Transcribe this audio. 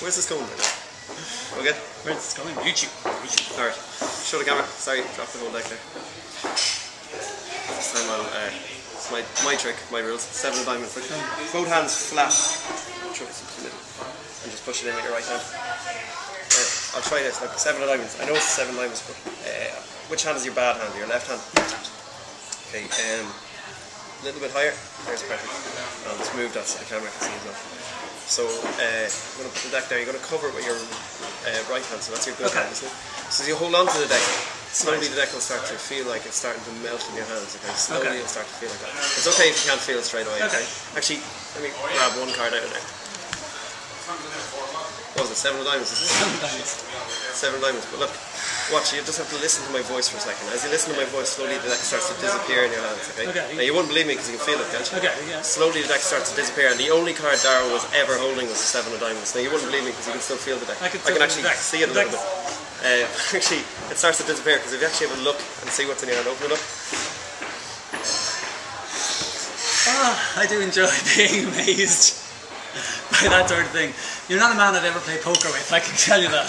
Where's this going? Okay. Where's this going? YouTube. YouTube. Alright. Show the camera. Sorry, drop the whole deck there. This time I'll. Uh, it's my my trick, my rules. Seven of diamonds. Look, both hands flat. And just push it in with your right hand. Uh, I'll try this. Like seven of diamonds. I know it's seven diamonds, but uh, which hand is your bad hand? Your left hand. Okay. Um. A little bit higher. There's perfect. I'll just move that so the camera can see as well. So uh, I'm going to put the deck there. You're going to cover it with your uh, right hand, so that's your good Okay. hand, isn't it? So as you hold on to the deck, slowly the deck will start to feel like it's starting to melt in your hands. Okay, slowly Okay. it'll start to feel like that. It's okay if you can't feel it straight away. Okay. Actually, let me grab one card out of there. What was it? Seven of diamonds. It? Sometimes. Seven diamonds. But look, watch. You just have to listen to my voice for a second. As you listen to my voice, slowly the deck starts to disappear in your hands. Okay. Okay. Now you wouldn't believe me because you can feel it, can't you? Okay, yeah. Slowly the deck starts to disappear, and the only card Darragh was ever holding was the seven of diamonds. Now you wouldn't believe me because you can still feel the deck. I can still feel actually see it a little bit. Uh, actually, it starts to disappear because if you actually have a look and see what's in your hand, open it up. Ah, I do enjoy being amazed by that sort of thing. You're not a man I'd ever play poker with, I can tell you that.